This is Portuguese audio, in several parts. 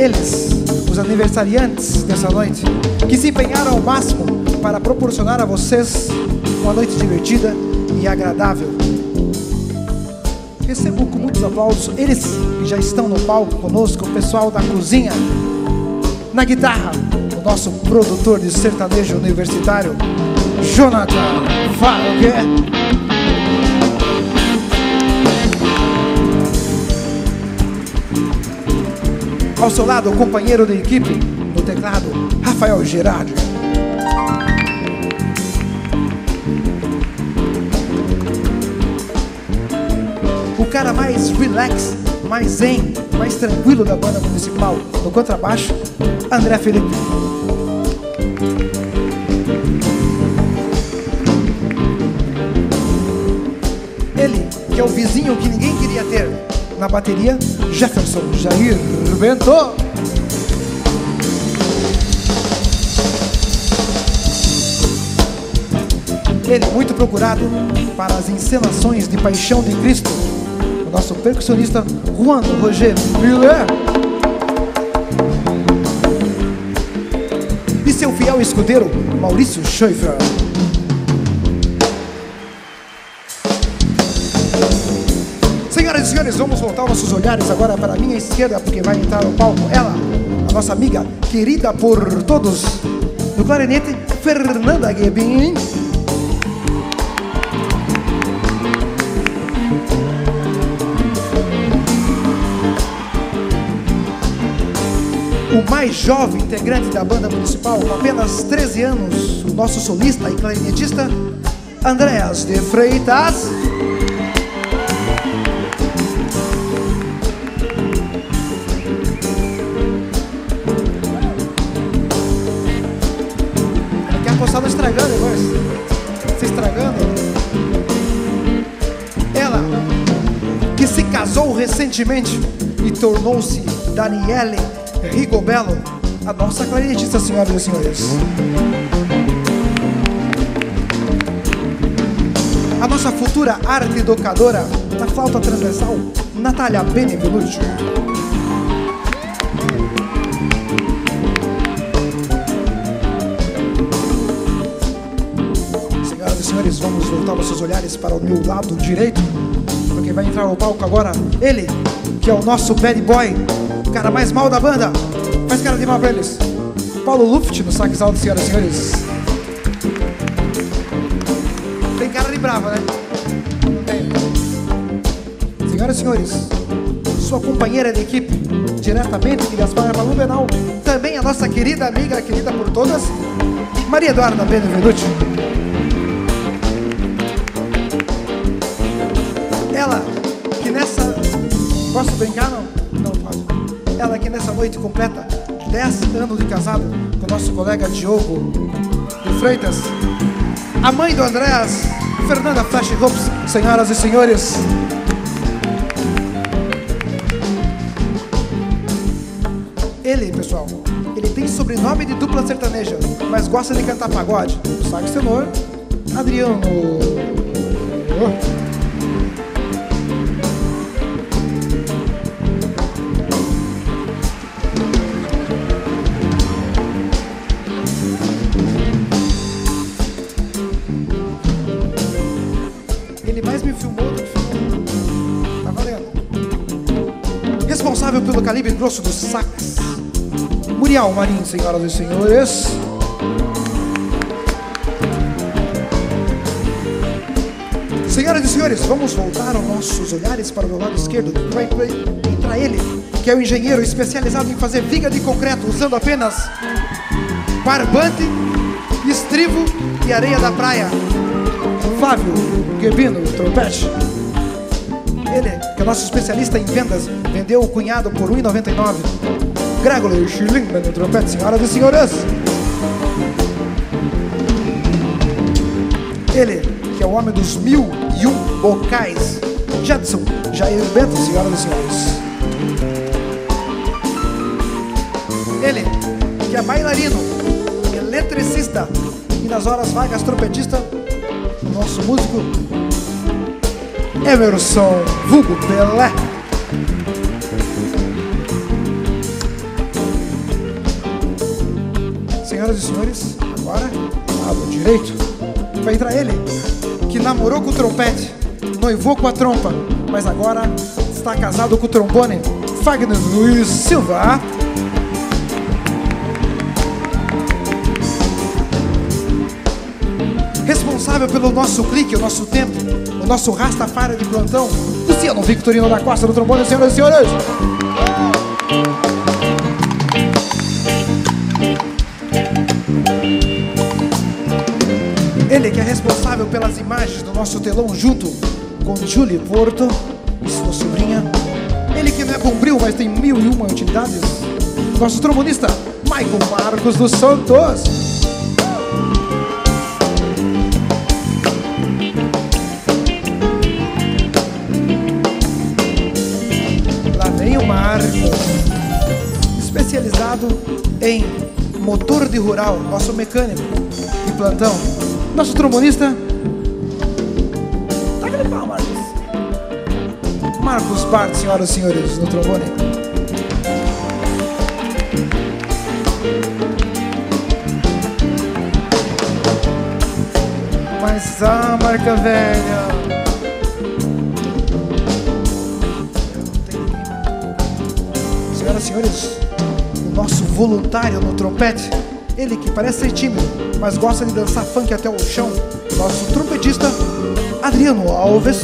eles, os aniversariantes dessa noite, que se empenharam ao máximo para proporcionar a vocês uma noite divertida e agradável. Recebo com muitos aplausos eles que já estão no palco conosco, o pessoal da cozinha, na guitarra, o nosso produtor de sertanejo universitário, Jonathan Faroguer. Ao seu lado, o companheiro de equipe, no teclado, Rafael Gerardi. O cara mais relax, mais zen, mais tranquilo da banda municipal, no contrabaixo, André Felipe. Ele, que é o vizinho que ninguém queria ter, na bateria, Jefferson Jair Bento. Ele muito procurado para as encenações de Paixão de Cristo. O nosso percussionista Juan Roger Miller. E seu fiel escudeiro Maurício Schaefer. Senhores, vamos voltar nossos olhares agora para a minha esquerda, porque vai entrar no palco ela, a nossa amiga, querida por todos, no clarinete, Fernanda Guebin. O mais jovem integrante da banda municipal, com apenas 13 anos, o nosso solista e clarinetista, Andréas de Freitas. Depois. Se estragando. Ela, que se casou recentemente e tornou-se Daniele Rigobello, a nossa clarinetista, senhoras e senhores. A nossa futura arte educadora da flauta transversal, Natália Benevenuti. Senhoras e senhores, vamos voltar nossos olhares para o meu lado direito, porque vai entrar no palco agora ele, que é o nosso bad boy, o cara mais mal da banda. Faz cara de mal pra eles. Paulo Luft no sax alto, senhoras e senhores. Tem cara de brava, né? Tem. Senhoras e senhores, sua companheira de equipe, diretamente de Gaspar Blumenau, também a nossa querida amiga, querida por todas, Maria Eduarda Benevenuti. Posso brincar? Não? Não pode. Ela que nessa noite completa 10 anos de casado com nosso colega Diogo de Freitas. A mãe do Andréas, Fernanda Flash Lopes, senhoras e senhores. Ele, pessoal, ele tem sobrenome de dupla sertaneja, mas gosta de cantar pagode. O sax tenor, Adriano. Ele calibre grosso do sax. Muriel Marim, senhoras e senhores. Senhoras e senhores, vamos voltar os nossos olhares para o meu lado esquerdo. Vai entrar ele, que é o engenheiro especializado em fazer viga de concreto usando apenas barbante, estrivo e areia da praia. Flávio Guebino, trompete. Ele, que é nosso especialista em vendas, vendeu o cunhado por R$ 1,99. Gregory Schillingman, no trompete, senhoras e senhores. Ele, que é o homem dos mil e um bocais. Jadson Jair Bento, senhoras e senhores. Ele, que é bailarino, eletricista e nas horas vagas trompetista, nosso músico Emerson Vulgo Pelé. Senhoras e senhores, agora, lado direito, vai entrar ele, que namorou com o trompete, noivou com a trompa, mas agora está casado com o trombone, Fagner Luiz Silva. Responsável pelo nosso clique, o nosso tempo, nosso Rastafari de plantão, Luciano Victorino da Costa do trombone, senhoras e senhores. Ele que é responsável pelas imagens do nosso telão junto com Julie Porto e sua sobrinha. Ele que não é bombril, mas tem mil e uma utilidades. Nosso trombonista, Michael Marcos dos Santos. Em motor de rural, nosso mecânico de plantão. Nosso trombonista. Tá aquele pau, Marcos. Marcos Bart, senhoras e senhores, no trombone. Mas a marca velha. Senhoras e senhores, voluntário no trompete, ele que parece ser tímido, mas gosta de dançar funk até o chão, nosso trompetista Adriano Alves.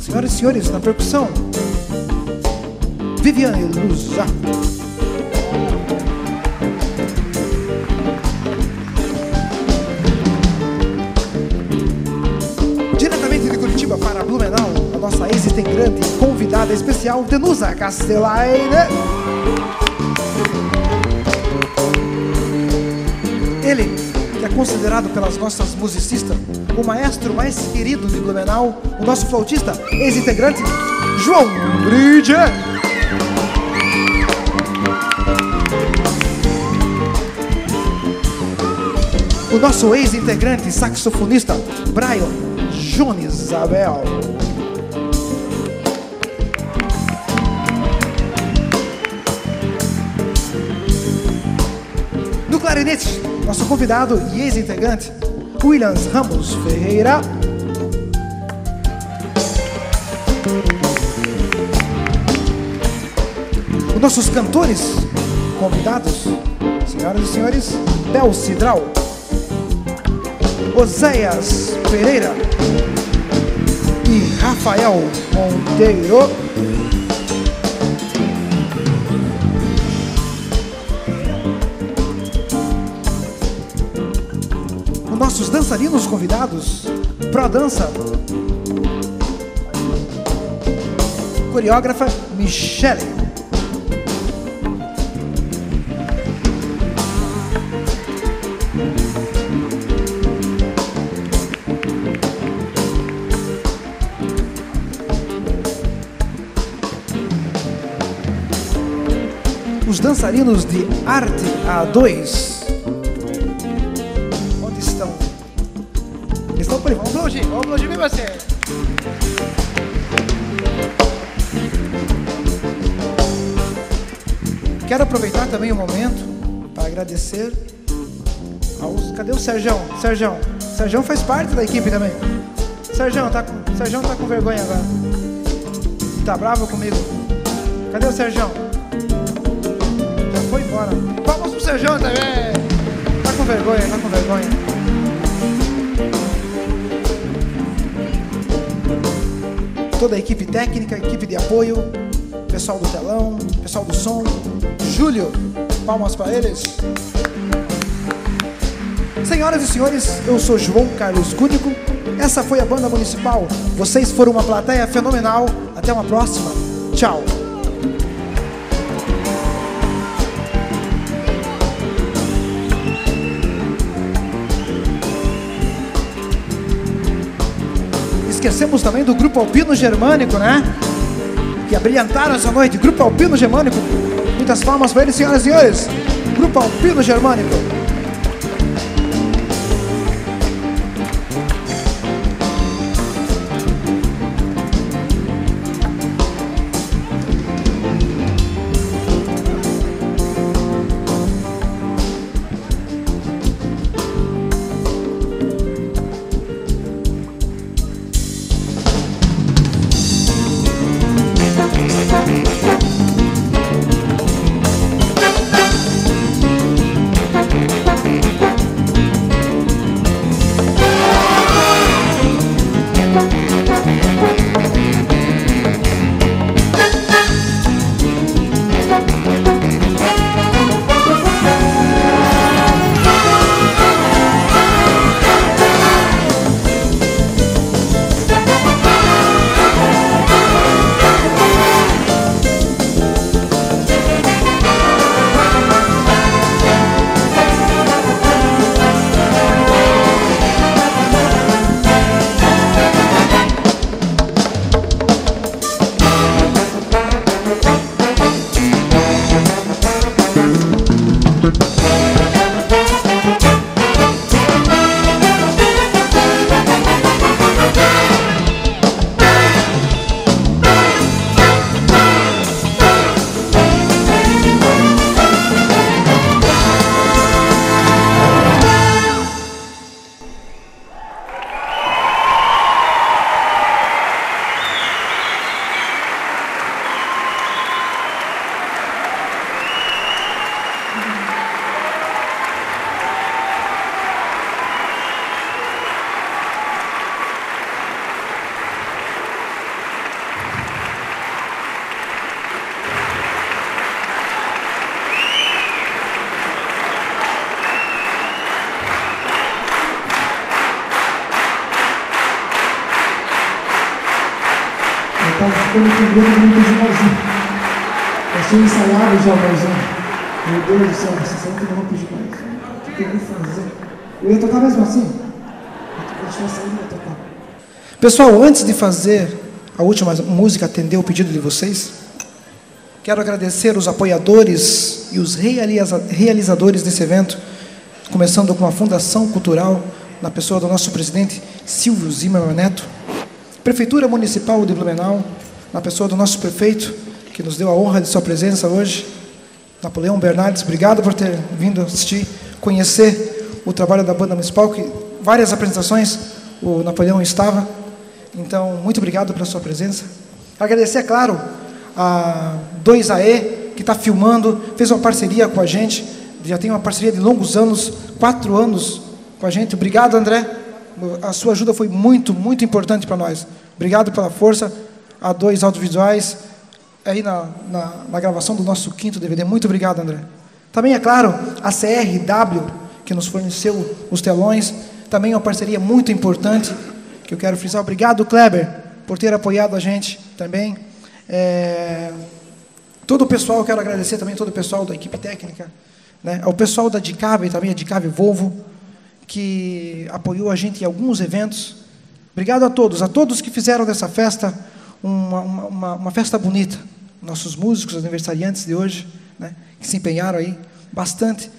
Senhoras e senhores, na percussão, Viviane Luza. Nossa ex-integrante e convidada especial, Denusa Castellaine. Ele, que é considerado pelas nossas musicistas o maestro mais querido de Blumenau, o nosso flautista, ex-integrante, João Bride. O nosso ex-integrante saxofonista, Brian Jones Isabel. Clarinete, nosso convidado e ex-integrante, Williams Ramos Ferreira. Os nossos cantores convidados, senhoras e senhores, Bel Cidral, Oséias Pereira e Rafael Monteiro. Nossos dançarinos convidados, Pro Dança, coreógrafa Michele. Os dançarinos de arte A2. Vamos aplaudir, vamos aplaudir bem você. Quero aproveitar também o momento para agradecer aos. Cadê o Serjão? Serjão. Serjão faz parte da equipe também. Serjão, tá com, Serjão tá com vergonha agora. Tá bravo comigo? Cadê o Serjão? Já foi embora. Vamos pro Serjão também. Tá com vergonha, tá com vergonha. Toda a equipe técnica, equipe de apoio, pessoal do telão, pessoal do som. Júlio, palmas para eles. Senhoras e senhores, eu sou João Carlos Cúnico. Essa foi a banda municipal. Vocês foram uma plateia fenomenal. Até uma próxima. Tchau. Esquecemos também do Grupo Alpino Germânico, né? Que abrilhantaram essa noite. Grupo Alpino Germânico. Muitas palmas para eles, senhoras e senhores. Grupo Alpino Germânico. Com medo de não pedir mais um. Eu tinha ensaiado já mais um. Meu Deus do céu, vocês sabem que eu não vou pedir mais. O que eu vou fazer? Eu ia tocar mesmo assim. Pessoal, antes de fazer a última música, atender o pedido de vocês, quero agradecer os apoiadores e os realiza realizadores desse evento, começando com a Fundação Cultural, na pessoa do nosso presidente Silvio Zimmermann Neto, Prefeitura Municipal de Blumenau, na pessoa do nosso prefeito, que nos deu a honra de sua presença hoje, Napoleão Bernardes, obrigado por ter vindo assistir, conhecer o trabalho da banda municipal, que várias apresentações o Napoleão estava. Então, muito obrigado pela sua presença. Agradecer, é claro, a 2AE, que está filmando, fez uma parceria com a gente, já tem uma parceria de longos anos, quatro anos com a gente. Obrigado, André. A sua ajuda foi muito, muito importante para nós. Obrigado pela força. A dois audiovisuais aí na, na, na, gravação do nosso quinto DVD. Muito obrigado, André. Também, é claro, a CRW, que nos forneceu os telões. Também uma parceria muito importante que eu quero frisar. Obrigado, Kleber, por ter apoiado a gente também. É, todo o pessoal, quero agradecer também todo o pessoal da equipe técnica. Né, ao pessoal da Dicave, também a Dicave Volvo que apoiou a gente em alguns eventos. Obrigado a todos, a todos que fizeram dessa festa uma, uma, uma festa bonita. Nossos músicos, aniversariantes de hoje, né, que se empenharam aí bastante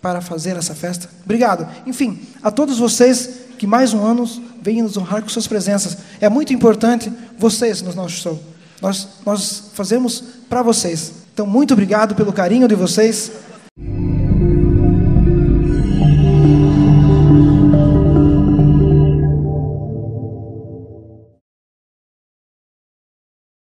para fazer essa festa. Obrigado. Enfim, a todos vocês que mais um ano venham nos honrar com suas presenças. É muito importante vocês no nosso show. Nós, nós fazemos para vocês. Então, muito obrigado pelo carinho de vocês.